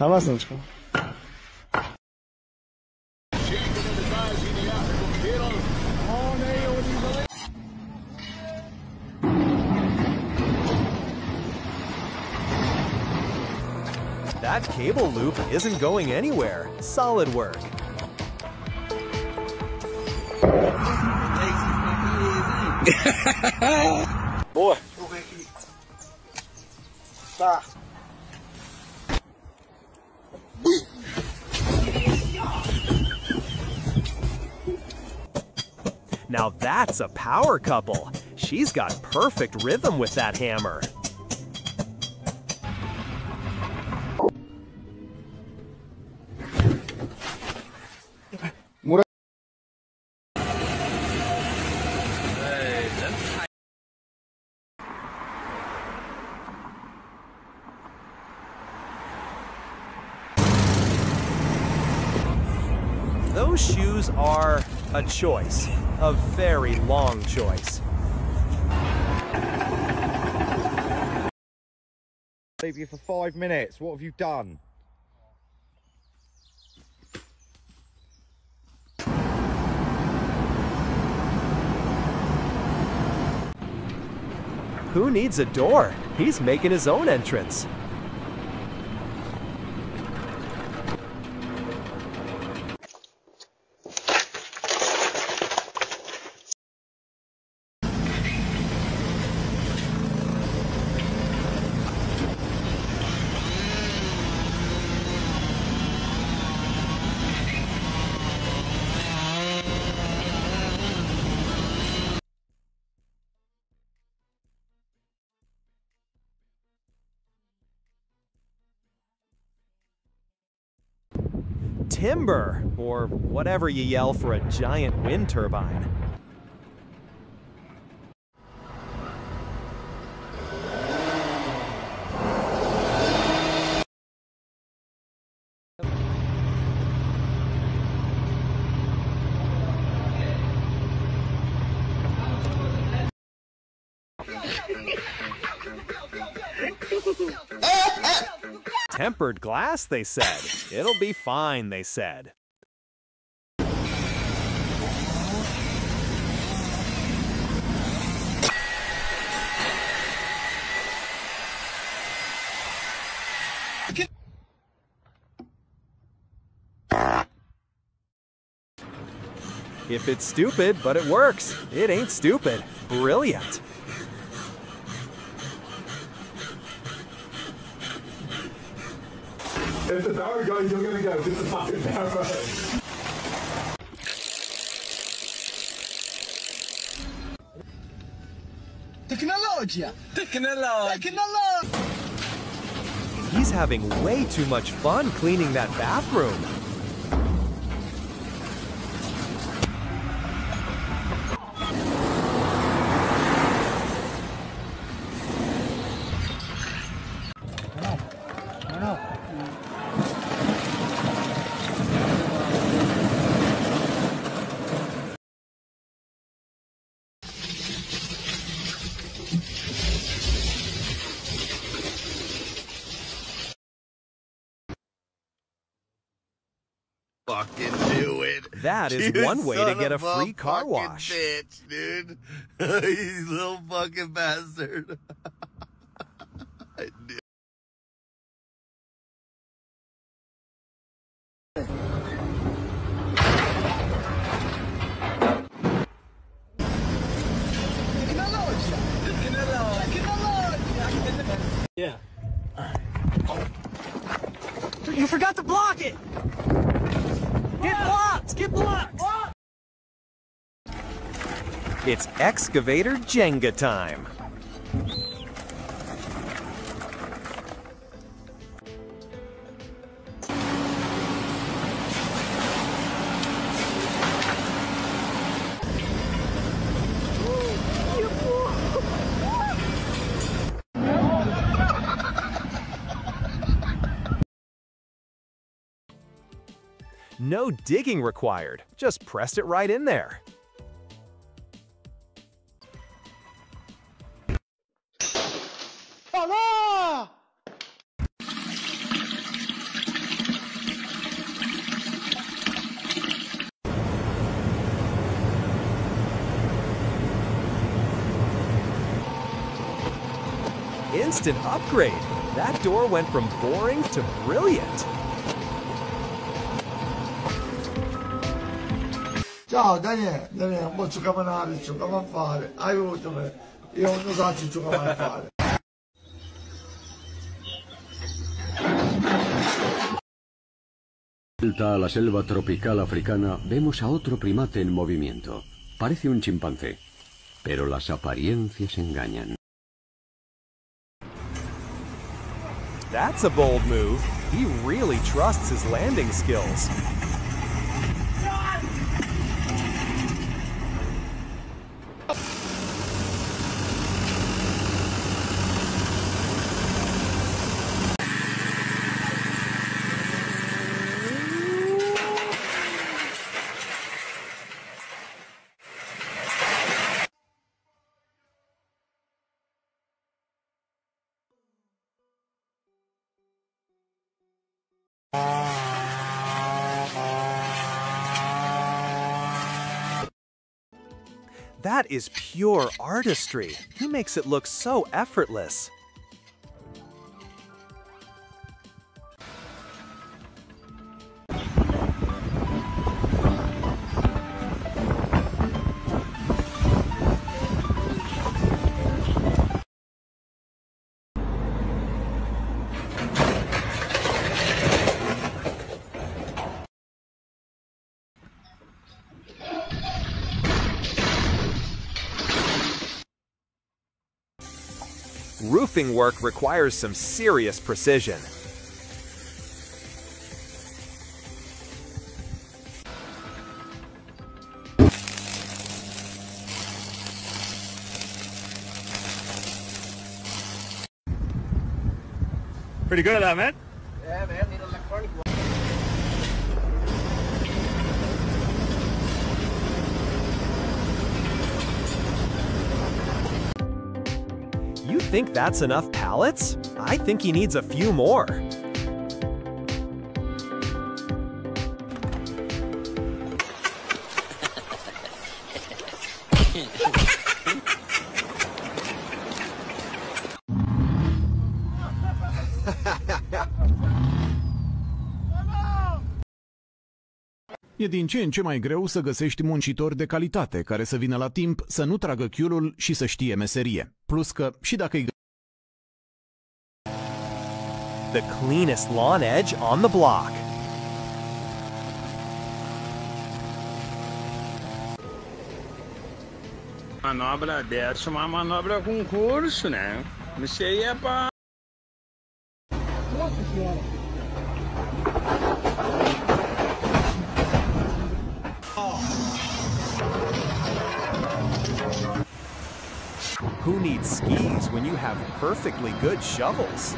На. That cable loop isn't going anywhere. Solid work. Boa. Tá. That's a power couple. She's got perfect rhythm with that hammer. Those shoes are a choice, a very long choice. Leave you for five minutes. What have you done? Who needs a door? He's making his own entrance. Timber, or whatever you yell for a giant wind turbine. Tempered glass, they said. It'll be fine, they said. If it's stupid, but it works, it ain't stupid. Brilliant. If the power goes, you're gonna go with the fucking power. Tecnologia! Tecnologia! Tecnologia! He's having way too much fun cleaning that bathroom. Fucking do it. That is You one way to get a of free car fucking wash. Bitch, dude. you little fucking bastard. I knew- Yeah. You forgot to block it! Get blocked! Get blocked! It's excavator Jenga time. No digging required, just pressed it right in there. Instant upgrade. That door went from boring to brilliant. Ciao Daniele, Daniele, mo giocavo a giocavo a fare, aiutami, io non so se a fare. Vuelta a la selva tropical africana, vemos a otro primate en movimiento. Parece un chimpancé, pero las apariencias engañan. That's a bold move. He really trusts his landing skills. That is pure artistry. He makes it look so effortless. Roofing work requires some serious precision. Pretty good at that, man. You think that's enough pallets? I think he needs a few more. E din ce în ce mai greu să găsești muncitori de calitate care să vină la timp, să nu tragă chiulul și să știe meserie. Plus că și dacă îi The cleanest lawn edge on the block. manobra dessa é uma manobra com curso, né? Isso aí é pra. Who needs skis when you have perfectly good shovels?